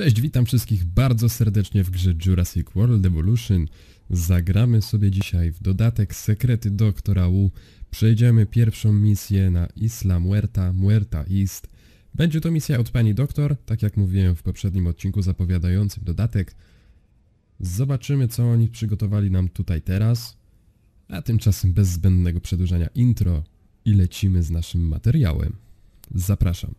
Cześć, witam wszystkich bardzo serdecznie w grze Jurassic World Evolution. Zagramy sobie dzisiaj w dodatek Sekrety Doktora Wu. Przejdziemy pierwszą misję na Isla Muerta, Muerta East. Będzie to misja od pani doktor, tak jak mówiłem w poprzednim odcinku zapowiadającym dodatek. Zobaczymy co oni przygotowali nam tutaj teraz. A tymczasem bez zbędnego przedłużania intro i lecimy z naszym materiałem. Zapraszam.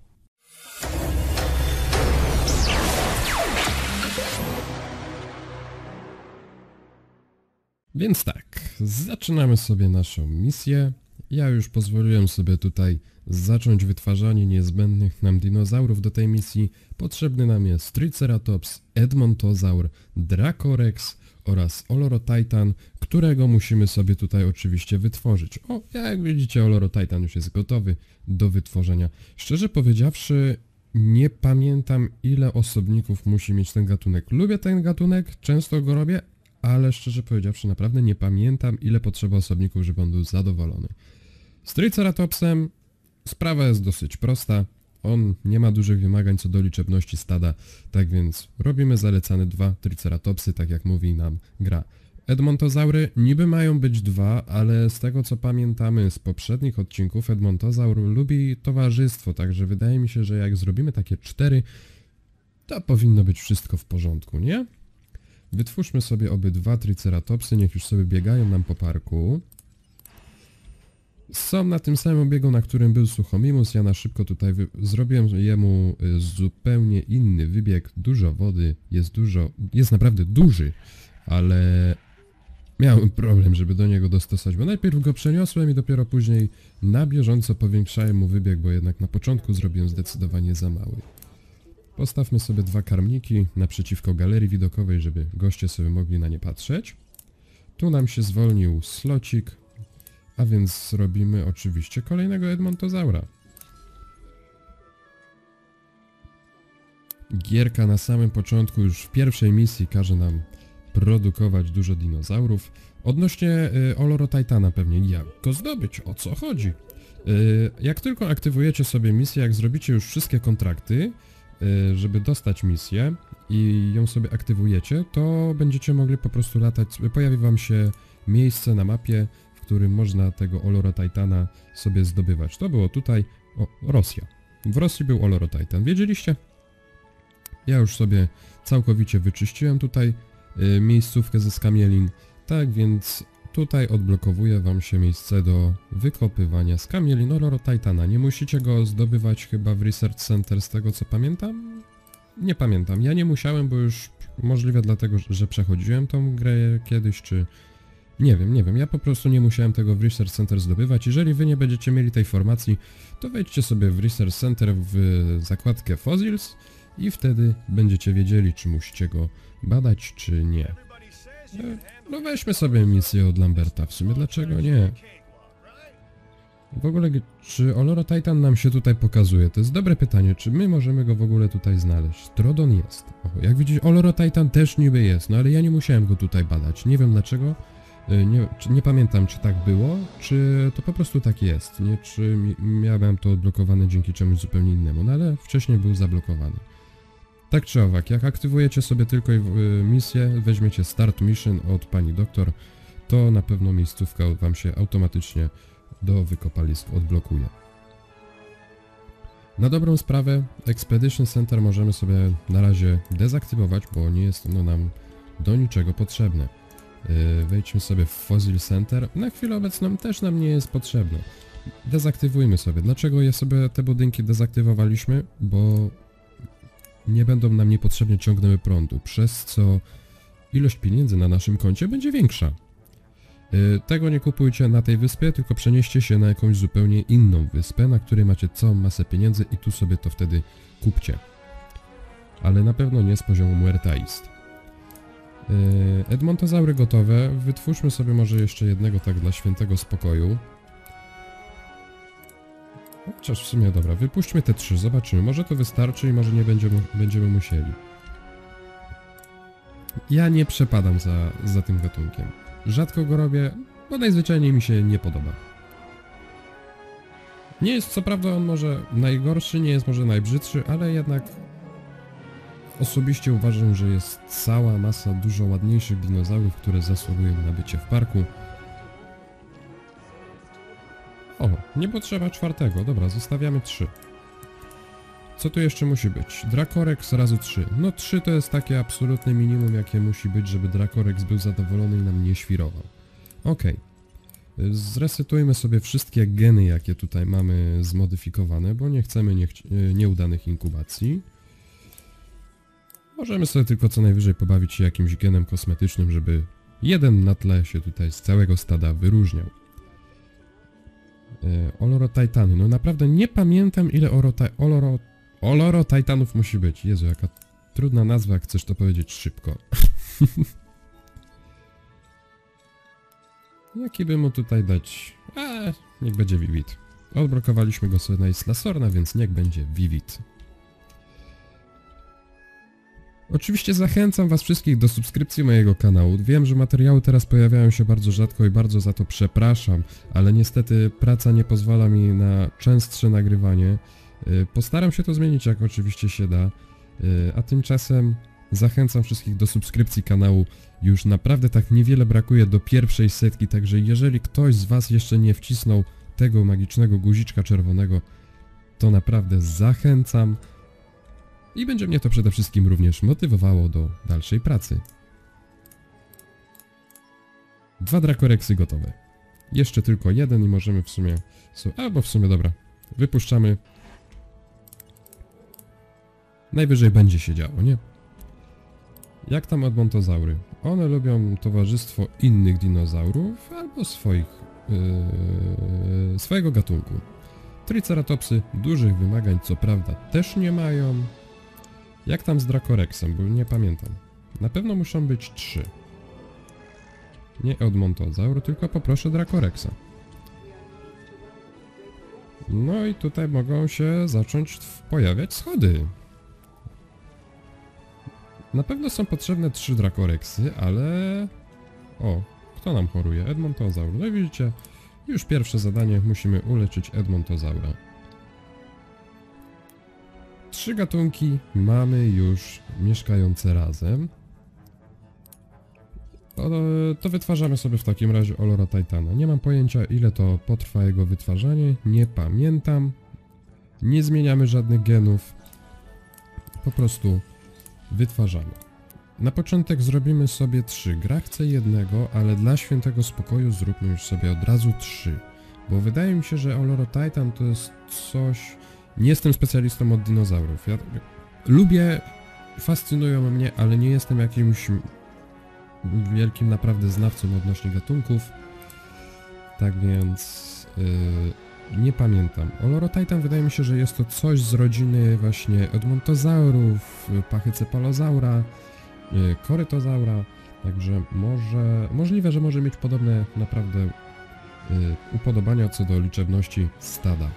Więc tak, zaczynamy sobie naszą misję. Ja już pozwoliłem sobie tutaj zacząć wytwarzanie niezbędnych nam dinozaurów do tej misji. Potrzebny nam jest Triceratops, Edmontozaur, Dracorex oraz Olorotitan, którego musimy sobie tutaj oczywiście wytworzyć. O, jak widzicie Olorotitan już jest gotowy do wytworzenia. Szczerze powiedziawszy, nie pamiętam ile osobników musi mieć ten gatunek. Lubię ten gatunek, często go robię, ale szczerze powiedziawszy naprawdę nie pamiętam ile potrzeba osobników, żeby on był zadowolony. Z Triceratopsem sprawa jest dosyć prosta. On nie ma dużych wymagań co do liczebności stada, tak więc robimy zalecane dwa Triceratopsy, tak jak mówi nam gra. Edmontozaury niby mają być dwa, ale z tego co pamiętamy z poprzednich odcinków, Edmontozaur lubi towarzystwo, także wydaje mi się, że jak zrobimy takie cztery, to powinno być wszystko w porządku, nie? Wytwórzmy sobie obydwa triceratopsy, niech już sobie biegają nam po parku. Są na tym samym biegu, na którym był Suchomimus. Ja na szybko tutaj zrobiłem jemu y, zupełnie inny wybieg. Dużo wody, jest dużo, jest naprawdę duży, ale miałem problem, żeby do niego dostosować, bo najpierw go przeniosłem i dopiero później na bieżąco powiększałem mu wybieg, bo jednak na początku zrobiłem zdecydowanie za mały. Postawmy sobie dwa karmniki naprzeciwko galerii widokowej, żeby goście sobie mogli na nie patrzeć. Tu nam się zwolnił slocik, a więc zrobimy oczywiście kolejnego Edmontozaura. Gierka na samym początku, już w pierwszej misji każe nam produkować dużo dinozaurów. Odnośnie y, Oloro Titana pewnie, jak go zdobyć, o co chodzi? Y, jak tylko aktywujecie sobie misję, jak zrobicie już wszystkie kontrakty, żeby dostać misję i ją sobie aktywujecie, to będziecie mogli po prostu latać, pojawi wam się miejsce na mapie, w którym można tego Oloro Titana sobie zdobywać. To było tutaj, o, Rosja. W Rosji był Oloro Titan, wiedzieliście? Ja już sobie całkowicie wyczyściłem tutaj y, miejscówkę ze skamielin, tak więc Tutaj odblokowuje Wam się miejsce do wykopywania skamieli Nororo Titana. Nie musicie go zdobywać chyba w Research Center z tego co pamiętam? Nie pamiętam. Ja nie musiałem, bo już możliwe dlatego, że przechodziłem tą grę kiedyś, czy... Nie wiem, nie wiem. Ja po prostu nie musiałem tego w Research Center zdobywać. Jeżeli Wy nie będziecie mieli tej formacji, to wejdźcie sobie w Research Center w zakładkę Fossils i wtedy będziecie wiedzieli, czy musicie go badać, czy nie. No weźmy sobie misję od Lamberta, w sumie dlaczego nie? W ogóle, czy Oloro Titan nam się tutaj pokazuje? To jest dobre pytanie, czy my możemy go w ogóle tutaj znaleźć? Trodon jest. O, jak widzisz, Oloro Titan też niby jest, no ale ja nie musiałem go tutaj badać. Nie wiem dlaczego. Y, nie, nie pamiętam, czy tak było, czy to po prostu tak jest, nie? Czy miałem to odblokowane dzięki czemuś zupełnie innemu, no ale wcześniej był zablokowany. Tak czy owak, jak aktywujecie sobie tylko y, misję, weźmiecie Start Mission od pani doktor, to na pewno miejscówka wam się automatycznie do wykopalisk odblokuje. Na dobrą sprawę Expedition Center możemy sobie na razie dezaktywować, bo nie jest ono nam do niczego potrzebne. Y, wejdźmy sobie w Fossil Center. Na chwilę obecną też nam nie jest potrzebne. Dezaktywujmy sobie. Dlaczego je sobie te budynki dezaktywowaliśmy? Bo nie będą nam niepotrzebnie ciągnęły prądu, przez co ilość pieniędzy na naszym koncie będzie większa. Y, tego nie kupujcie na tej wyspie, tylko przenieście się na jakąś zupełnie inną wyspę, na której macie całą masę pieniędzy i tu sobie to wtedy kupcie. Ale na pewno nie z poziomu Muerta East. Y, Edmontozaury gotowe. Wytwórzmy sobie może jeszcze jednego tak dla świętego spokoju. Chociaż w sumie dobra, wypuśćmy te trzy, zobaczymy. Może to wystarczy i może nie będziemy, będziemy musieli. Ja nie przepadam za, za tym gatunkiem. Rzadko go robię, bo najzwyczajniej mi się nie podoba. Nie jest co prawda on może najgorszy, nie jest może najbrzydszy, ale jednak osobiście uważam, że jest cała masa dużo ładniejszych dinozaurów, które zasługują na bycie w parku. O, nie potrzeba czwartego. Dobra, zostawiamy trzy. Co tu jeszcze musi być? Dracorex razy 3. No 3 to jest takie absolutne minimum, jakie musi być, żeby Dracorex był zadowolony i nam nie świrował. Okej. Zresetujmy sobie wszystkie geny, jakie tutaj mamy zmodyfikowane, bo nie chcemy e, nieudanych inkubacji. Możemy sobie tylko co najwyżej pobawić się jakimś genem kosmetycznym, żeby jeden na tle się tutaj z całego stada wyróżniał. E, Oloro Titany. No naprawdę nie pamiętam ile orota, oloro, oloro Titanów musi być. Jezu, jaka trudna nazwa, jak chcesz to powiedzieć szybko. Jaki by mu tutaj dać? Eee, niech będzie Vivid. Odblokowaliśmy go sobie na Isla Sorna, więc niech będzie Vivid. Oczywiście zachęcam was wszystkich do subskrypcji mojego kanału. Wiem, że materiały teraz pojawiają się bardzo rzadko i bardzo za to przepraszam, ale niestety praca nie pozwala mi na częstsze nagrywanie. Y, Postaram się to zmienić, jak oczywiście się da. Y, A tymczasem zachęcam wszystkich do subskrypcji kanału. Już naprawdę tak niewiele brakuje do pierwszej setki, także jeżeli ktoś z was jeszcze nie wcisnął tego magicznego guziczka czerwonego, to naprawdę zachęcam. I będzie mnie to przede wszystkim również motywowało do dalszej pracy. Dwa Dracoreksy gotowe. Jeszcze tylko jeden i możemy w sumie... su- Albo w sumie dobra. Wypuszczamy. Najwyżej będzie się działo, nie? Jak tam odmontozaury? One lubią towarzystwo innych dinozaurów albo swoich... Yy, swojego gatunku. Triceratopsy dużych wymagań co prawda też nie mają, jak tam z Dracorexem, bo nie pamiętam. Na pewno muszą być trzy. Nie Edmontozaur, tylko poproszę Dracorexa. No i tutaj mogą się zacząć pojawiać schody. Na pewno są potrzebne trzy Dracorexy, ale... O, kto nam choruje? Edmontozaur. No i widzicie, już pierwsze zadanie musimy uleczyć Edmontozaura. Trzy gatunki mamy już mieszkające razem. To, wytwarzamy sobie w takim razie Olora Titana. Nie mam pojęcia ile to potrwa jego wytwarzanie, nie pamiętam. Nie zmieniamy żadnych genów. Po prostu wytwarzamy. Na początek zrobimy sobie trzy. Gra chce jednego, ale dla świętego spokoju zróbmy już sobie od razu trzy. Bo wydaje mi się, że Oloro Titan to jest coś... Nie jestem specjalistą od dinozaurów. Ja lubię, fascynują mnie, ale nie jestem jakimś wielkim naprawdę znawcą odnośnie gatunków. Tak więc yy, nie pamiętam. Oloro Titan wydaje mi się, że jest to coś z rodziny właśnie Edmontozaurów, Pachycepalozaura, yy, Korytozaura. Także może, możliwe, że może mieć podobne naprawdę yy, upodobania co do liczebności stada.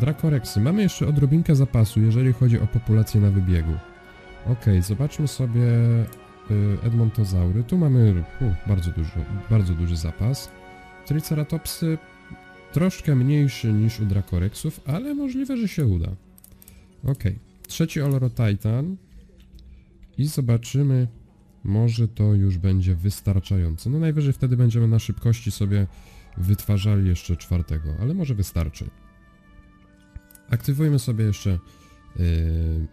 Dracorexy. Mamy jeszcze odrobinkę zapasu, jeżeli chodzi o populację na wybiegu. Okej, zobaczmy sobie y, Edmontozaury. Tu mamy bardzo, dużo, bardzo duży zapas. Triceratopsy troszkę mniejszy niż u Dracorexów, ale możliwe, że się uda. Okej, trzeci Oloro Titan. I zobaczymy, może to już będzie wystarczające. No najwyżej wtedy będziemy na szybkości sobie wytwarzali jeszcze czwartego, ale może wystarczy. Aktywujmy sobie jeszcze yy,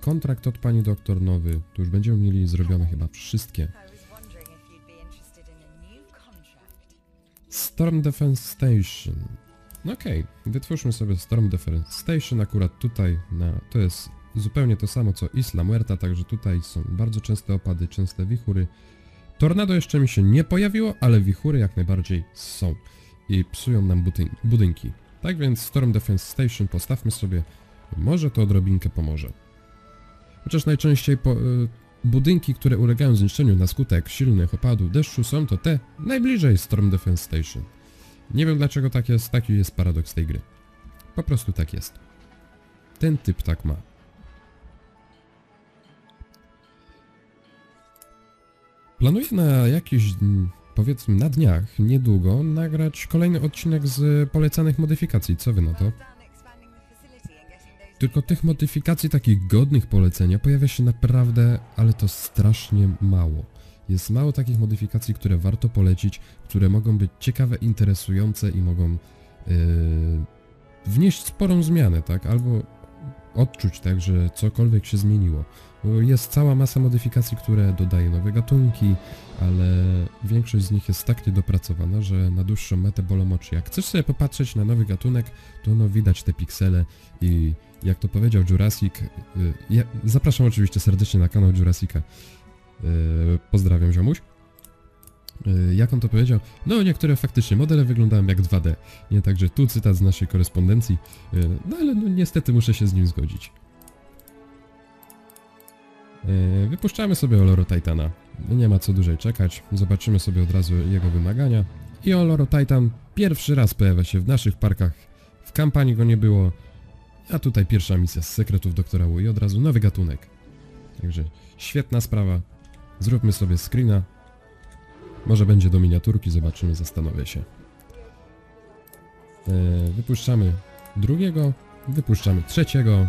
kontrakt od pani doktor nowy. Tu już będziemy mieli zrobione chyba wszystkie. Storm Defense Station. No Okej, wytwórzmy sobie Storm Defense Station akurat tutaj na... To jest zupełnie to samo co Isla Muerta, także tutaj są bardzo częste opady, częste wichury. Tornado jeszcze mi się nie pojawiło, ale wichury jak najbardziej są i psują nam budyn- budynki. Tak więc Storm Defense Station postawmy sobie, może to odrobinkę pomoże. Chociaż najczęściej po, y, budynki, które ulegają zniszczeniu na skutek silnych opadów deszczu są to te najbliżej Storm Defense Station. Nie wiem dlaczego tak jest, taki jest paradoks tej gry. Po prostu tak jest. Ten typ tak ma. Planuję na jakiś, powiedzmy na dniach, niedługo, nagrać kolejny odcinek z polecanych modyfikacji. Co wy na to? Tylko tych modyfikacji takich godnych polecenia pojawia się naprawdę, ale to strasznie mało. Jest mało takich modyfikacji, które warto polecić, które mogą być ciekawe, interesujące i mogą yy, wnieść sporą zmianę, tak? Albo odczuć tak, że cokolwiek się zmieniło. Jest cała masa modyfikacji, które dodaje nowe gatunki, ale większość z nich jest tak niedopracowana, że na dłuższą metę bolą oczy. Jak chcesz sobie popatrzeć na nowy gatunek, to no widać te piksele i jak to powiedział Jurassic, y, ja zapraszam oczywiście serdecznie na kanał Jurassica. Y, Pozdrawiam ziomuś. Y, Jak on to powiedział? No niektóre faktycznie modele wyglądają jak 2D. Nie, także tu cytat z naszej korespondencji. No ale no, niestety muszę się z nim zgodzić. Y, Wypuszczamy sobie Oloro Titana. Nie ma co dłużej czekać. Zobaczymy sobie od razu jego wymagania. I Oloro Titan pierwszy raz pojawia się w naszych parkach. W kampanii go nie było. A tutaj pierwsza misja z sekretów doktora Wu i od razu nowy gatunek. Także świetna sprawa. Zróbmy sobie screena. Może będzie do miniaturki, zobaczymy, zastanowię się. E, wypuszczamy drugiego, wypuszczamy trzeciego.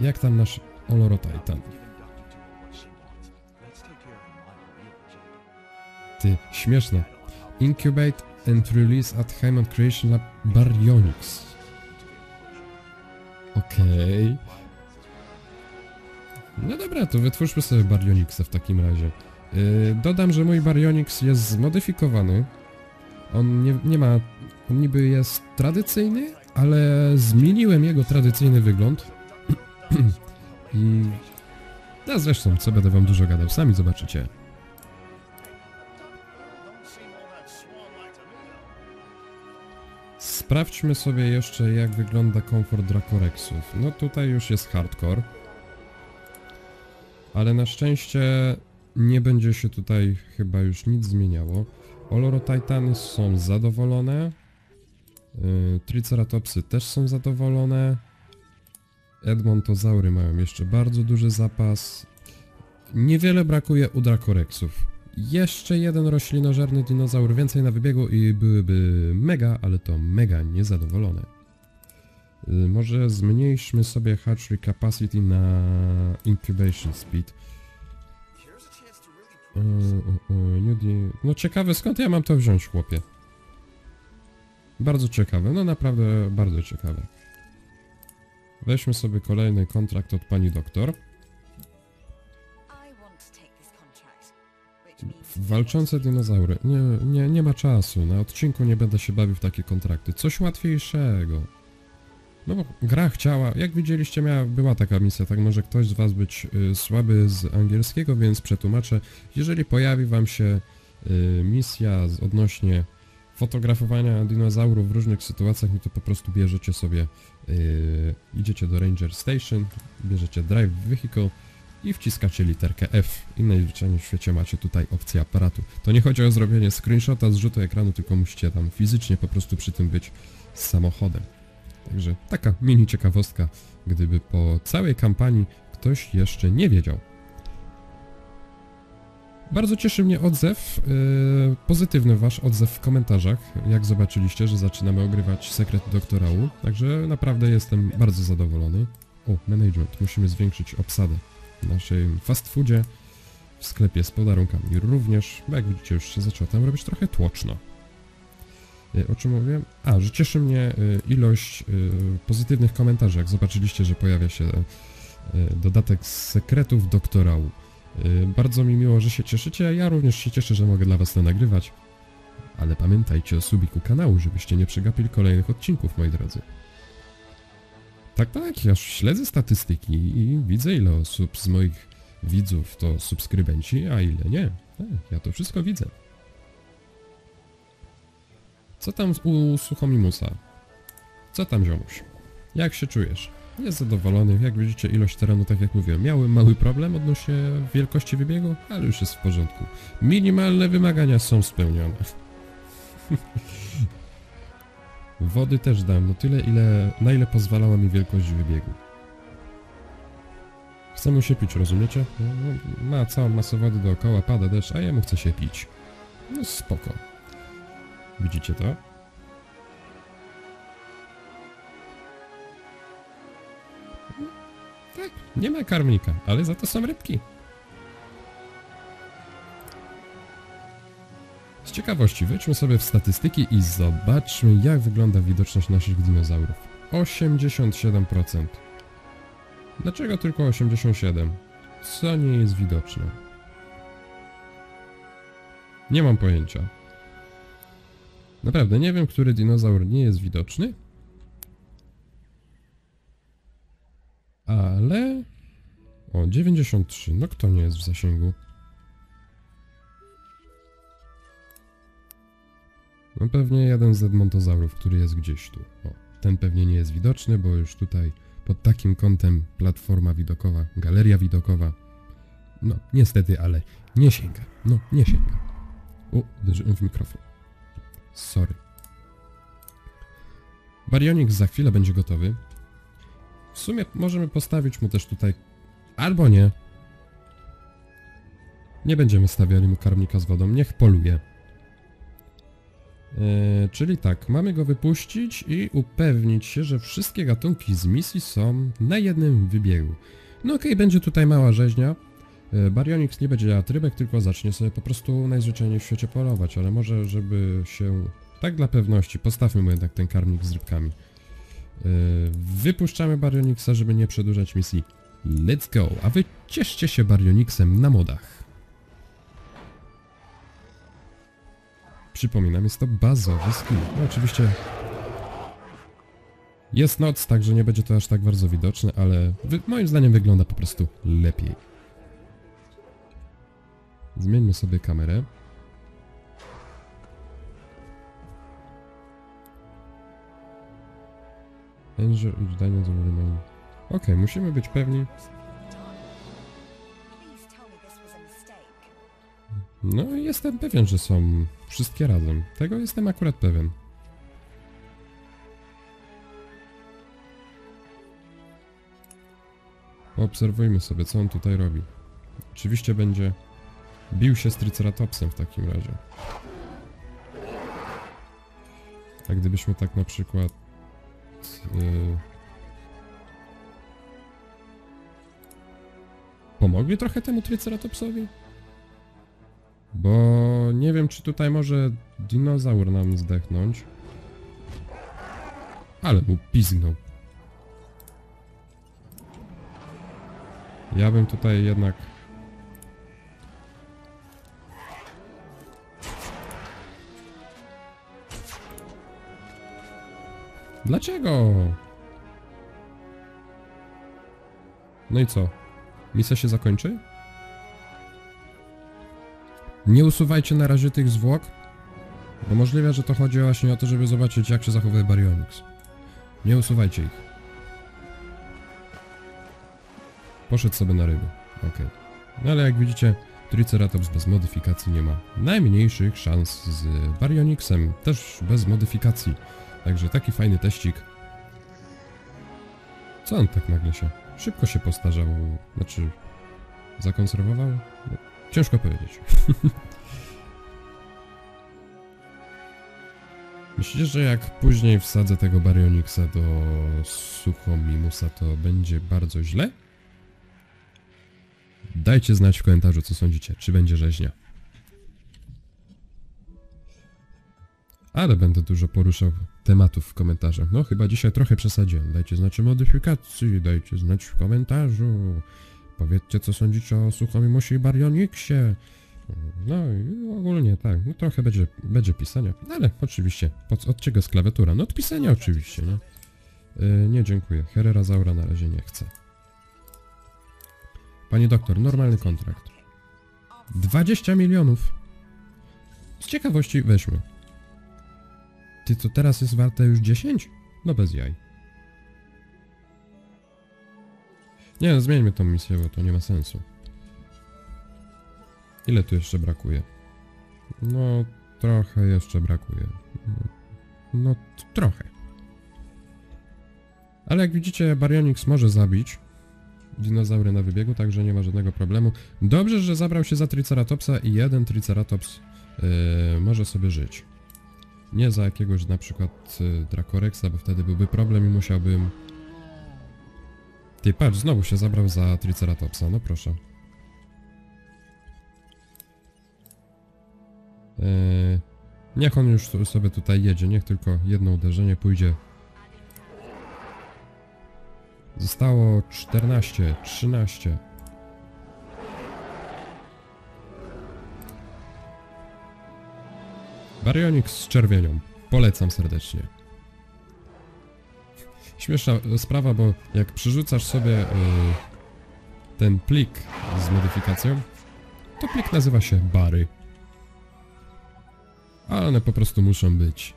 Jak tam nasz Oloro Titan? Ty, śmieszne. Incubate and release at Hyman Creation Lab Baryonyx. Okej. No dobra, to wytwórzmy sobie Baryonyxa w takim razie. Yy, dodam, że mój Baryonyx jest zmodyfikowany. On nie, nie ma... On niby jest tradycyjny, ale zmieniłem jego tradycyjny wygląd. I... No zresztą, co będę wam dużo gadał, sami zobaczycie. Sprawdźmy sobie jeszcze jak wygląda komfort Dracorexów. No tutaj już jest hardcore. Ale na szczęście nie będzie się tutaj chyba już nic zmieniało. Oloro Titany są zadowolone. Yy, Triceratopsy też są zadowolone. Edmontozaury mają jeszcze bardzo duży zapas. Niewiele brakuje u Dracorexów. Jeszcze jeden roślinożerny dinozaur więcej na wybiegu i byłyby mega, ale to mega niezadowolone. Y, Może zmniejszmy sobie hatchery capacity na incubation speed. Y, y, No ciekawe skąd ja mam to wziąć chłopie. Bardzo ciekawe, no naprawdę bardzo ciekawe. Weźmy sobie kolejny kontrakt od pani doktor. Walczące dinozaury. Nie, nie, nie ma czasu. Na odcinku nie będę się bawił w takie kontrakty. Coś łatwiejszego. No bo gra chciała, jak widzieliście, miała, była taka misja, tak może ktoś z was być y, słaby z angielskiego, więc przetłumaczę. Jeżeli pojawi wam się y, misja z, odnośnie fotografowania dinozaurów w różnych sytuacjach, no to po prostu bierzecie sobie, y, idziecie do Ranger Station, bierzecie Drive Vehicle i wciskacie literkę F i najzwyczajniej w świecie macie tutaj opcję aparatu. To nie chodzi o zrobienie screenshota z rzutu ekranu, tylko musicie tam fizycznie po prostu przy tym być z samochodem. Także taka mini ciekawostka, gdyby po całej kampanii ktoś jeszcze nie wiedział. Bardzo cieszy mnie odzew, yy, pozytywny wasz odzew w komentarzach, jak zobaczyliście, że zaczynamy ogrywać sekret doktora U, także naprawdę jestem bardzo zadowolony. O, management, musimy zwiększyć obsadę w naszym fast foodzie, w sklepie z podarunkami również, bo jak widzicie już się zaczęło tam robić trochę tłoczno. Y, O czym mówiłem? A, że cieszy mnie y, ilość y, pozytywnych komentarzy, jak zobaczyliście, że pojawia się dodatek z sekretów doktora U. Y, Bardzo mi miło, że się cieszycie, ja również się cieszę, że mogę dla was to nagrywać. Ale pamiętajcie o subiku kanału, żebyście nie przegapili kolejnych odcinków, moi drodzy. Tak, tak, ja śledzę statystyki i widzę ile osób z moich widzów to subskrybenci, a ile nie. Tak, ja to wszystko widzę. Co tam u Suchomimusa? Co tam ziomuś? Jak się czujesz? Jest zadowolony, jak widzicie ilość terenu, tak jak mówiłem, miałem mały problem odnośnie wielkości wybiegu, ale już jest w porządku. Minimalne wymagania są spełnione. Wody też dam, no tyle ile, na ile pozwalała mi wielkość wybiegu. Chcę mu się pić, rozumiecie? No, no, ma całą masę wody dookoła, pada deszcz, a jemu chce się pić. No spoko. Widzicie to? Nie ma karmnika, ale za to są rybki. Z ciekawości wejdźmy sobie w statystyki i zobaczmy jak wygląda widoczność naszych dinozaurów. 87%. Dlaczego tylko 87%? Co nie jest widoczne? Nie mam pojęcia. Naprawdę nie wiem, który dinozaur nie jest widoczny. 93. No kto nie jest w zasięgu? No pewnie jeden z Edmontozaurów, który jest gdzieś tu. O, ten pewnie nie jest widoczny, bo już tutaj pod takim kątem platforma widokowa, galeria widokowa. No, niestety, ale nie sięga. No, nie sięga. O, uderzyłem w mikrofon. Sorry. Barionix za chwilę będzie gotowy. W sumie możemy postawić mu też tutaj... Albo nie. Nie będziemy stawiali mu karmnika z wodą, niech poluje. Eee, czyli tak, mamy go wypuścić i upewnić się, że wszystkie gatunki z misji są na jednym wybiegu. No okej, będzie tutaj mała rzeźnia. Baryonyx nie będzie jadł rybek, tylko zacznie sobie po prostu najzwyczajniej w świecie polować, ale może żeby się... Tak dla pewności, postawmy mu jednak ten karmnik z rybkami. E, Wypuszczamy Baryonyxa, żeby nie przedłużać misji. Let's go, a wy cieszcie się Baryonyxem na modach. Przypominam, jest to bazowy skill. No oczywiście jest noc, także nie będzie to aż tak bardzo widoczne, ale moim zdaniem wygląda po prostu lepiej. Zmieńmy sobie kamerę. Enter each dinosaur remain. Okej, musimy być pewni. No jestem pewien, że są wszystkie razem. Tego jestem akurat pewien. Obserwujmy sobie, co on tutaj robi. Oczywiście będzie bił się z Triceratopsem w takim razie. A gdybyśmy tak na przykład... Yy, pomogli trochę temu Triceratopsowi? Bo nie wiem, czy tutaj może dinozaur nam zdechnąć. Ale mu pizgnął. Ja bym tutaj jednak... Dlaczego? No i co? Misja się zakończy? Nie usuwajcie na razie tych zwłok, bo możliwe, że to chodzi właśnie o to, żeby zobaczyć jak się zachowuje Baryonyx. Nie usuwajcie ich. Poszedł sobie na ryby. Okej. No ale jak widzicie, Triceratops bez modyfikacji nie ma najmniejszych szans z Baryonyxem, też bez modyfikacji. Także taki fajny teścik. Co on tak nagle się... Szybko się postarzał, znaczy... Zakonserwował? No, ciężko powiedzieć. Myślicie, że jak później wsadzę tego Baryonyxa do Suchomimusa, to będzie bardzo źle? Dajcie znać w komentarzu, co sądzicie. Czy będzie rzeźnia? Ale będę dużo poruszał tematów w komentarzach. No, chyba dzisiaj trochę przesadziłem. Dajcie znać o modyfikacji, dajcie znać w komentarzu. Powiedzcie, co sądzicie o Suchomimusie i Baryonyxie. No i ogólnie tak, no trochę będzie, będzie pisania, ale oczywiście, od czego jest klawiatura? No od pisania oczywiście, nie? Yy, nie, dziękuję. Herrera Zaura na razie nie chcę. Panie doktor, normalny kontrakt. 20 milionów. Z ciekawości weźmy. Ty to teraz jest warte już 10? No bez jaj. Nie, no, zmieńmy tą misję, bo to nie ma sensu. Ile tu jeszcze brakuje? No, trochę jeszcze brakuje. No, trochę. Ale jak widzicie, Baryonyx może zabić dinozaury na wybiegu, także nie ma żadnego problemu. Dobrze, że zabrał się za Triceratopsa i jeden Triceratops yy, może sobie żyć. Nie za jakiegoś na przykład yy, Dracorexa, bo wtedy byłby problem i musiałbym Ty patrz, znowu się zabrał za Triceratopsa, no proszę. Eee, niech on już sobie tutaj jedzie, niech tylko jedno uderzenie pójdzie. Zostało 14, 13. Barionik z czerwienią. Polecam serdecznie. Śmieszna sprawa, bo jak przerzucasz sobie y, ten plik z modyfikacją, to plik nazywa się bary. Ale one po prostu muszą być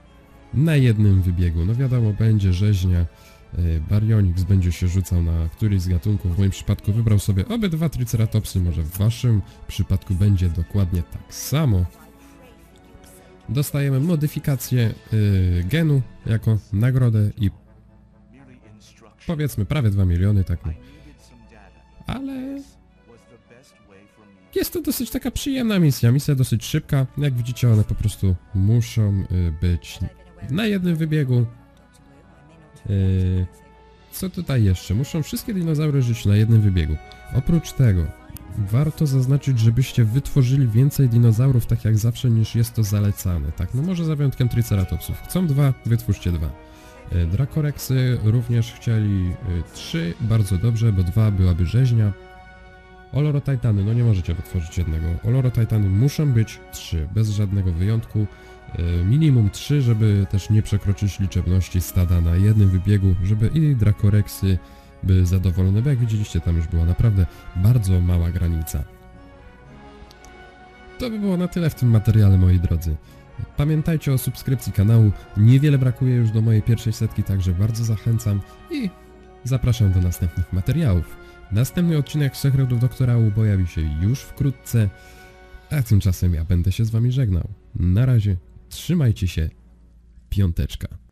na jednym wybiegu. No wiadomo, będzie rzeźnia, y, Baryonyx będzie się rzucał na któryś z gatunków. W moim przypadku wybrał sobie obydwa Triceratopsy, może w waszym przypadku będzie dokładnie tak samo. Dostajemy modyfikację y, genu jako nagrodę i powiedzmy prawie 2 miliony, tak no. Ale jest to dosyć taka przyjemna misja, misja dosyć szybka. Jak widzicie, one po prostu muszą y, być na jednym wybiegu. Y, co tutaj jeszcze? Muszą wszystkie dinozaury żyć na jednym wybiegu. Oprócz tego, warto zaznaczyć, żebyście wytworzyli więcej dinozaurów, tak jak zawsze, niż jest to zalecane, tak? No może za wyjątkiem Triceratopsów. Chcą dwa, wytwórzcie dwa. E, Drakorexy również chcieli e, trzy, bardzo dobrze, bo dwa byłaby rzeźnia. Olorotitany, no nie możecie wytworzyć jednego. Olorotitany muszą być trzy, bez żadnego wyjątku. E, Minimum trzy, żeby też nie przekroczyć liczebności stada na jednym wybiegu, żeby i Drakorexy były zadowolone, bo jak widzieliście tam już była naprawdę bardzo mała granica. To by było na tyle w tym materiale, moi drodzy. Pamiętajcie o subskrypcji kanału, niewiele brakuje już do mojej pierwszej setki, także bardzo zachęcam i zapraszam do następnych materiałów. Następny odcinek Sekretów Doktora U pojawi się już wkrótce, a tymczasem ja będę się z wami żegnał. Na razie, trzymajcie się, piąteczka.